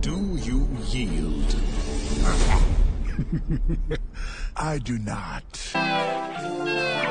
Do you yield? I do not.